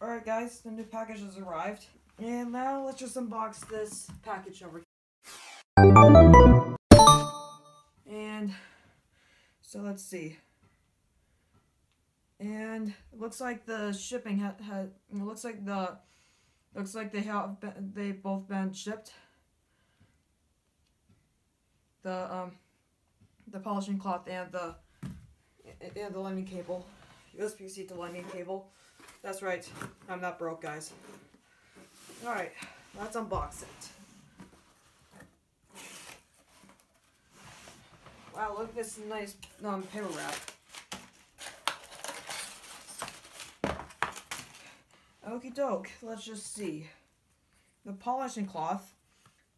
Alright guys, the new package has arrived. And now let's just unbox this package over here. And so let's see. And looks like the shipping had had it looks like the looks like they have been, they've both been shipped. The um the polishing cloth and the and the lightning cable. USB-C to lightning cable. That's right. I'm not broke, guys. Alright, let's unbox it. Wow, look at this nice um, paper wrap. Okie doke, let's just see. The polishing cloth,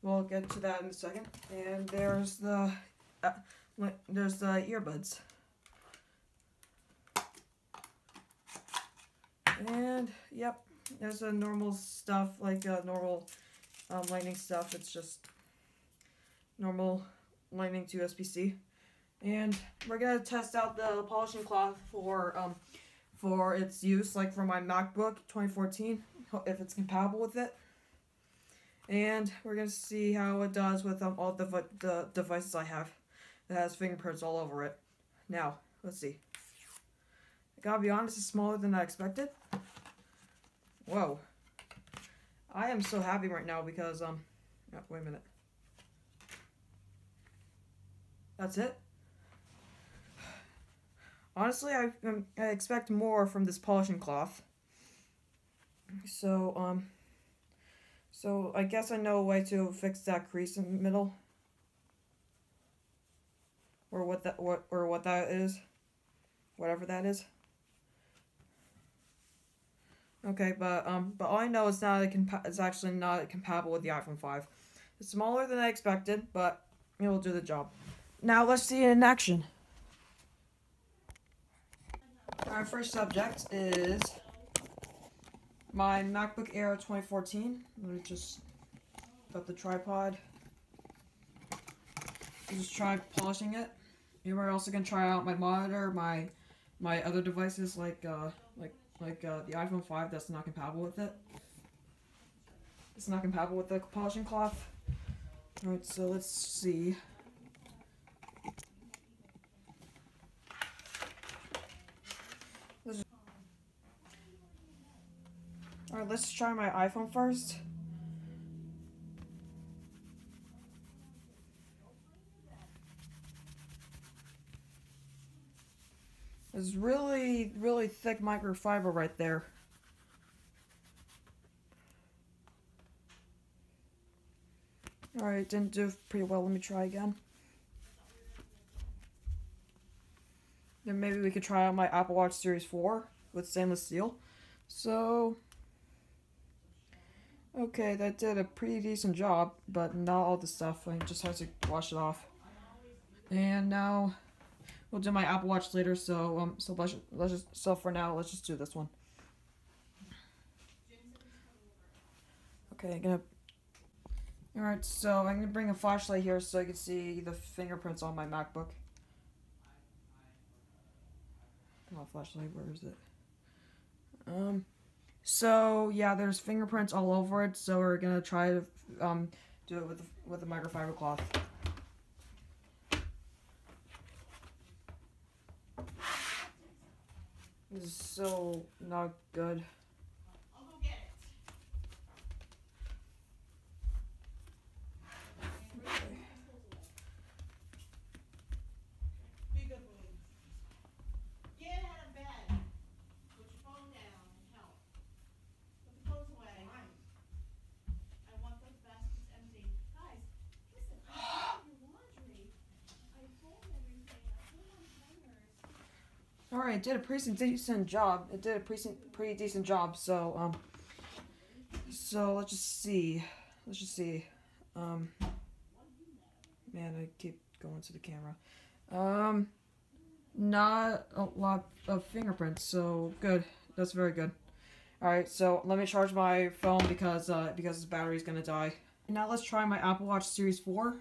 we'll get to that in a second. And there's the, uh, there's the earbuds. And, yep, there's a normal stuff, like normal um, lightning stuff. It's just normal lightning to USB-C. And we're gonna test out the polishing cloth for um, for its use, like for my MacBook 2014, if it's compatible with it. And we're gonna see how it does with um, all the, the devices I have that has fingerprints all over it. Now, let's see. Gotta be honest, it's smaller than I expected. Whoa. I am so happy right now because, um, oh, wait a minute. That's it? Honestly, I, um, I expect more from this polishing cloth. So, um, so I guess I know a way to fix that crease in the middle. Or what that, what, or what that is. Whatever that is. Okay, but, um, but all I know is not, it's actually not compatible with the iPhone 5. It's smaller than I expected, but it will do the job. Now let's see it in action. Our first subject is my MacBook Air 2014. Let me just put the tripod. Just try polishing it. And we're also gonna try out my monitor, my my other devices like uh like like uh, the iPhone 5 that's not compatible with it. It's not compatible with the polishing cloth. Alright, so let's see. Alright, let's try my iPhone first. There's really, really thick microfiber right there. Alright, didn't do pretty well. Let me try again. Then maybe we could try out my Apple Watch Series 4 with stainless steel. So, Okay, that did a pretty decent job, but not all the stuff. I just had to wash it off. And now we'll do my Apple Watch later. So um, so let's let's just so for now let's just do this one. Okay, I'm gonna. All right, so I'm gonna bring a flashlight here so I can see the fingerprints on my MacBook. Come on, flashlight, where is it? Um. So yeah, there's fingerprints all over it. So we're gonna try to um, do it with with the microfiber cloth. This is so not good. Alright, it did a pretty decent job. It did a pretty, pretty decent job, so, um, so let's just see. Let's just see. Um, man, I keep going to the camera. Um, not a lot of fingerprints, so good. That's very good. Alright, so let me charge my phone because, uh, because its battery's gonna die. Now let's try my Apple Watch Series 4.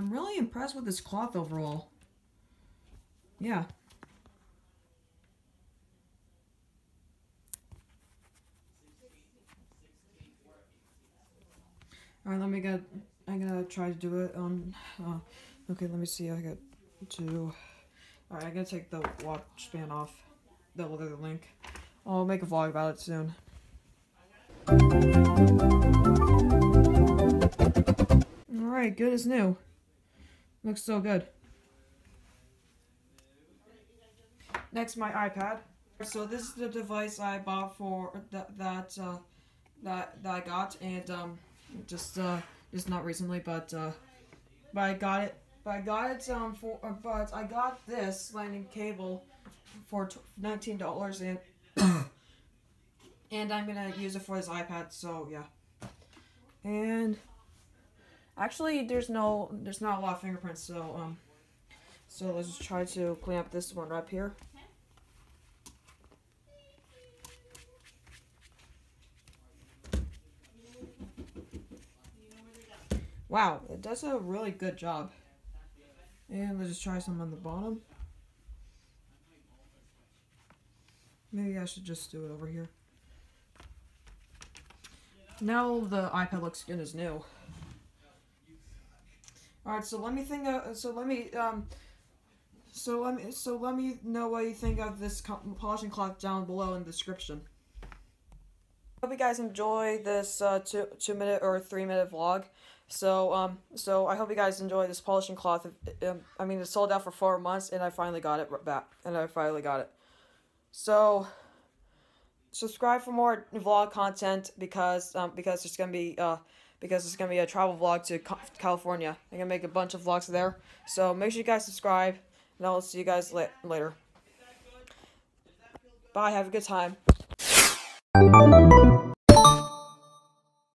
I'm really impressed with this cloth overall. Yeah. Alright, let me get, I'm gonna try to do it on, uh, okay, let me see, I got to, alright, I'm gonna take the watch span off, the other link. I'll make a vlog about it soon. Alright, good as new. Looks so good. Next, my iPad. So this is the device I bought for that that uh, that that I got, and um, just uh, just not recently, but uh, but I got it. But I got it um for uh, but I got this lightning cable for nineteen dollars and and I'm gonna use it for this iPad. So yeah, and actually there's no there's not a lot of fingerprints. So um, so let's just try to clean up this one right here. Wow, it does a really good job. And let's just try some on the bottom. Maybe I should just do it over here. Now the iPad looks good as new. Alright, so let me think of, so let me, um, so let me, so let me know what you think of this polishing cloth down below in the description. Hope you guys enjoy this, uh, two, two minute or three minute vlog. So, um, so I hope you guys enjoy this polishing cloth. Um, I mean, it sold out for four months, and I finally got it back, and I finally got it. So, subscribe for more vlog content because, um, because there's gonna be, uh, because it's gonna be a travel vlog to California. I'm gonna make a bunch of vlogs there. So make sure you guys subscribe, and I'll see you guys la later. Bye. Have a good time.